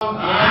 Aye.